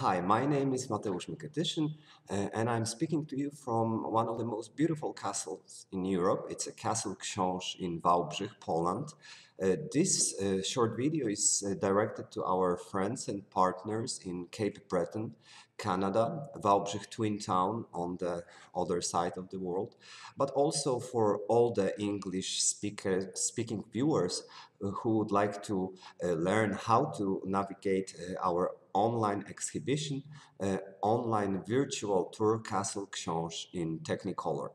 Hi, my name is Mateusz Mykytyszyn, uh, and I'm speaking to you from one of the most beautiful castles in Europe. It's a Castle Książ in Wałbrzych, Poland. Uh, this uh, short video is uh, directed to our friends and partners in Cape Breton, Canada, Wałbrzych twin town on the other side of the world, but also for all the English speaker, speaking viewers uh, who would like to uh, learn how to navigate our online exhibition, online virtual tour Castle Książ in Technicolor.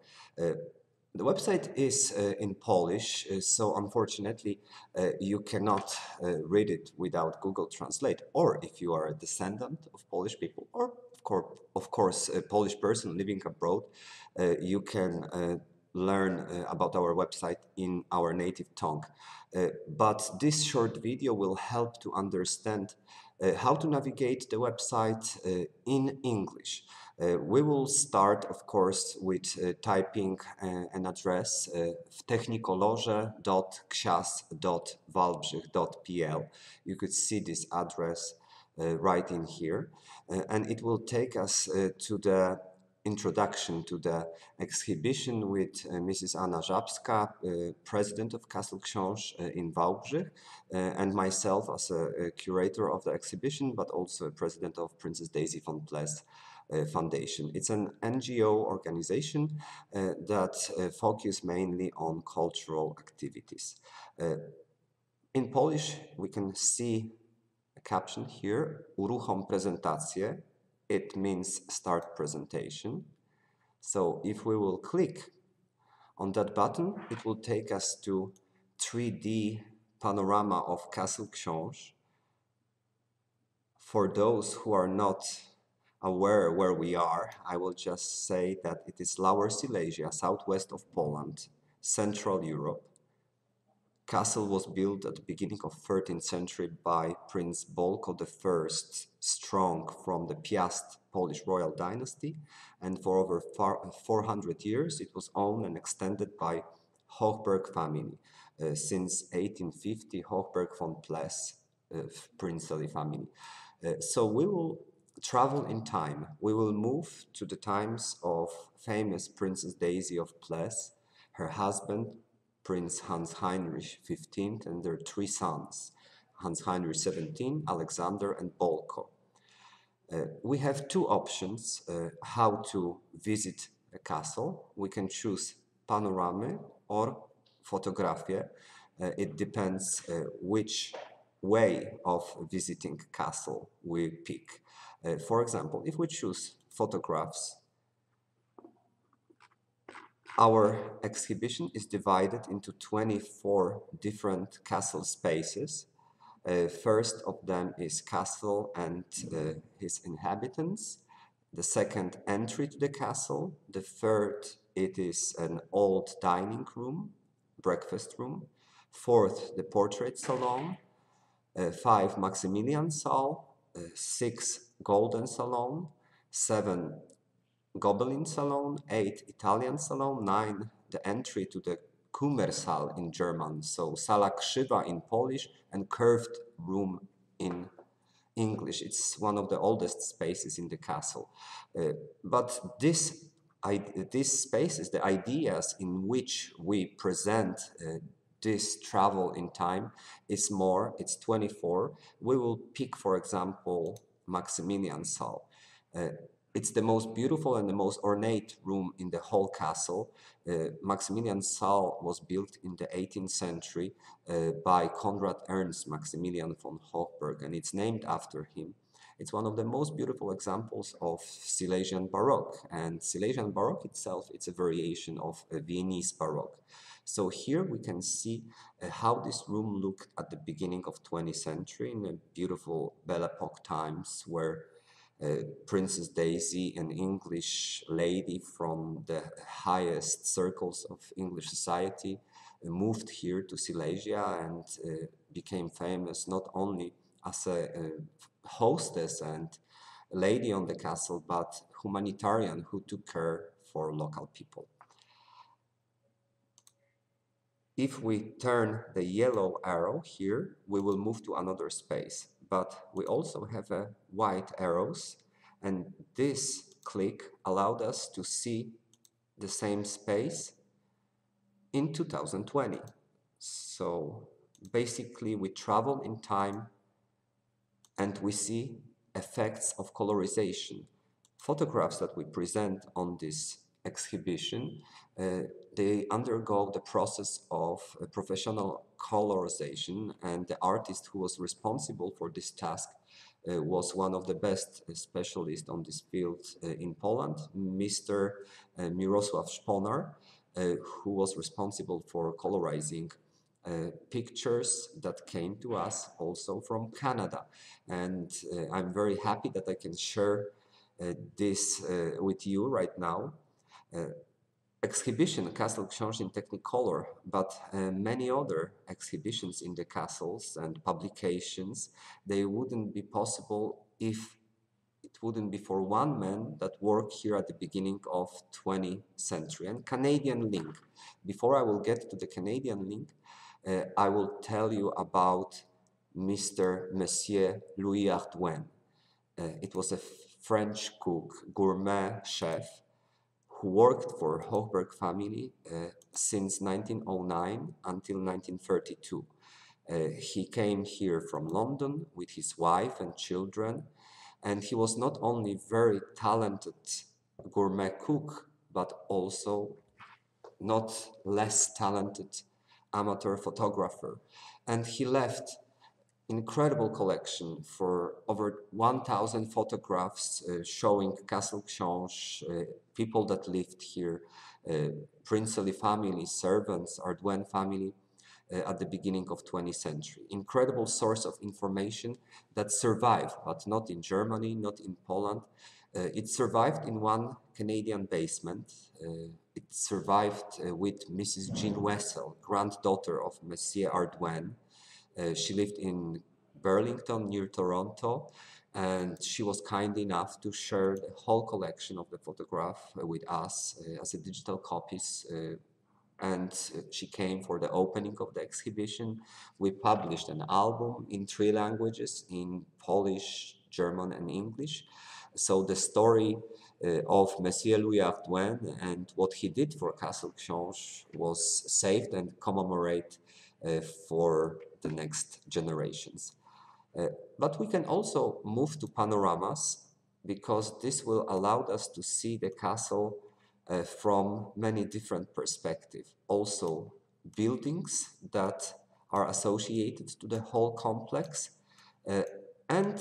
Uh, the website is uh, in Polish, uh, so unfortunately uh, you cannot uh, read it without Google Translate. Or if you are a descendant of Polish people, or of course, of course a Polish person living abroad, you can learn about our website in our native tongue. but this short video will help to understand uh, how to navigate the website uh, in English. Uh, we will start, of course, with uh, typing uh, an address uh, You could see this address right in here, and it will take us to the introduction to the exhibition with uh, Mrs. Anna Żabska, uh, president of Castle Książ uh, in Wałbrzych, and myself as a, a, curator of the exhibition, but also president of Princess Daisy von Pless Foundation. It's an NGO organization that focuses mainly on cultural activities. in Polish, we can see a caption here, uruchom prezentację, it means start presentation. So if we will click on that button, it will take us to 3D panorama of Castle Książ. For those who are not aware where we are, I will just say that it is Lower Silesia, southwest of Poland, Central Europe. Castle was built at the beginning of 13th century by Prince Bolko I, strong from the Piast Polish royal dynasty, and for over 400 years it was owned and extended by Hochberg family. Uh, since 1850, Hochberg von Pless, uh, princely family. Uh, so we will travel in time. We will move to the times of famous Princess Daisy of Pless, her husband, Prince Hans Heinrich XV and their three sons, Hans Heinrich XVII, Alexander and Bolko. Uh, we have two options uh, how to visit a castle. We can choose panorama or photography. Uh, it depends uh, which way of visiting castle we pick. Uh, for example, if we choose photographs our exhibition is divided into 24 different castle spaces. Uh, first of them is castle and uh, his inhabitants. The second, entry to the castle. The third, it is an old dining room, breakfast room. Fourth, the portrait salon. Uh, five, Maximilian Saal. Uh, six, Golden Salon. Seven, Gobelin Salon, 8 Italian Salon, 9 the entry to the Krummer Saal in German, so Sala Krzywa in Polish and curved room in English. It's one of the oldest spaces in the castle. Uh, but this, I, this spaces, the ideas in which we present uh, this travel in time is more, it's 24. We will pick, for example, Maximilian Saal. Uh, it's the most beautiful and the most ornate room in the whole castle. Uh, Maximilian Saal was built in the 18th century uh, by Konrad Ernst Maximilian von Hochberg, and it's named after him. It's one of the most beautiful examples of Silesian Baroque, and Silesian Baroque itself, it's a variation of a Viennese Baroque. So here we can see uh, how this room looked at the beginning of 20th century in a beautiful Belle Epoque times where uh, Princess Daisy, an English lady from the highest circles of English society, uh, moved here to Silesia and uh, became famous not only as a, a, hostess and lady on the castle, but humanitarian who took care for local people. If we turn the yellow arrow here, we will move to another space but we also have a white arrows and this click allowed us to see the same space in 2020. So basically we travel in time and we see effects of colorization. Photographs that we present on this exhibition, uh, they undergo the process of uh, professional colorization and the artist who was responsible for this task uh, was one of the best uh, specialists on this field uh, in Poland, Mr. Uh, Mirosław Szponar, who was responsible for colorizing uh, pictures that came to us also from Canada. And uh, I'm very happy that I can share uh, this with you right now exhibition Castle Książ in Technicolor, but uh, many other exhibitions in the castles and publications, they wouldn't be possible if it wouldn't be for one man that worked here at the beginning of 20th century and Canadian link. Before I will get to the Canadian link, uh, I will tell you about Mr. Monsieur Louis Hardouin. Uh, it was a French cook, gourmet chef, who worked for Hochberg family uh, since 1909 until 1932. Uh, he came here from London with his wife and children, and he was not only very talented gourmet cook, but also not less talented amateur photographer. And he left incredible collection for over 1,000 photographs uh, showing Castle Książ, uh, people that lived here, uh, princely family, servants, Hardouin family uh, at the beginning of 20th century. Incredible source of information that survived, but not in Germany, not in Poland. Uh, it survived in one Canadian basement. Uh, it survived with Mrs. Jean Wessel, granddaughter of Monsieur Hardouin, uh, she lived in Burlington near Toronto and she was kind enough to share the whole collection of the photograph uh, with us uh, as a digital copies uh, and she came for the opening of the exhibition. We published an album in three languages, in Polish, German and English. So the story uh, of Monsieur Louis Hardouin and what he did for Castle Książ was saved and commemorated uh, for the next generations. Uh, but we can also move to panoramas because this will allow us to see the castle uh, from many different perspectives. Also buildings that are associated to the whole complex uh, and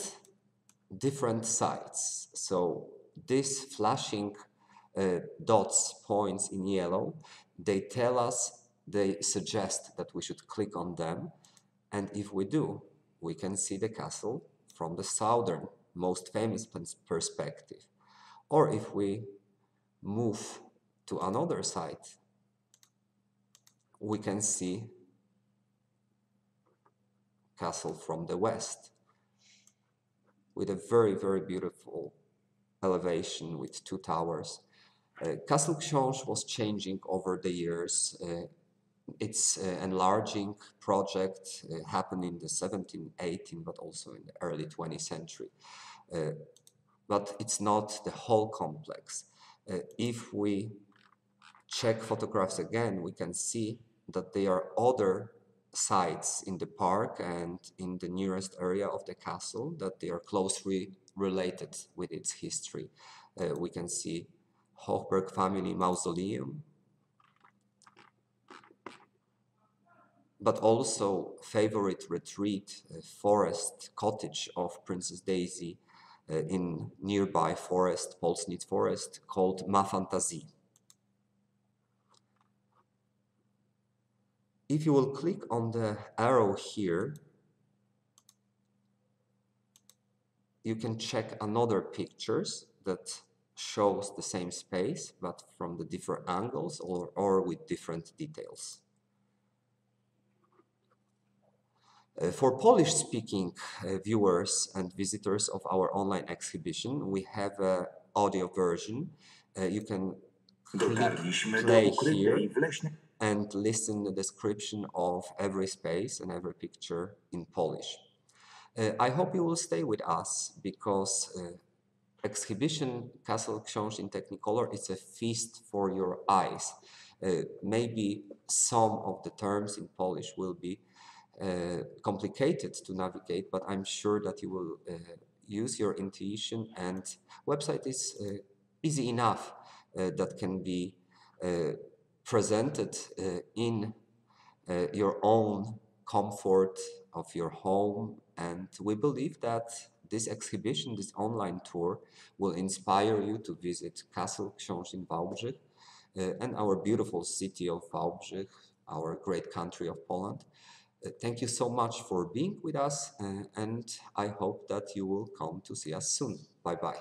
different sites. So these flashing uh, dots, points in yellow, they tell us, they suggest that we should click on them. And if we do, we can see the castle from the southern, most famous perspective. Or if we move to another site, we can see castle from the west with a very, very beautiful elevation with two towers. Uh, castle Książ was changing over the years. Uh, its uh, enlarging project uh, happened in the 17, 18, but also in the early 20th century. Uh, but it's not the whole complex. if we check photographs again, we can see that there are other sites in the park and in the nearest area of the castle that they are closely related with its history. Uh, we can see Hochberg family mausoleum, but also favorite retreat uh, forest cottage of Princess Daisy uh, in nearby forest, Polsnitz forest, called Ma Fantasie. If you will click on the arrow here, you can check another pictures that shows the same space, but from the different angles or, or with different details. Uh, for Polish-speaking uh, viewers and visitors of our online exhibition, we have an audio version. Uh, you can play here and listen the description of every space and every picture in Polish. Uh, I hope you will stay with us because uh, exhibition Castle Książ in Technicolor is a feast for your eyes. Uh, maybe some of the terms in Polish will be uh, complicated to navigate, but I'm sure that you will uh, use your intuition and website is uh, easy enough uh, that can be uh, presented in your own comfort of your home and we believe that this exhibition, this online tour, will inspire you to visit Castle Książ in Wałbrzych uh, and our beautiful city of Wałbrzych, our great country of Poland. Thank you so much for being with us, uh, and I hope that you will come to see us soon. Bye bye.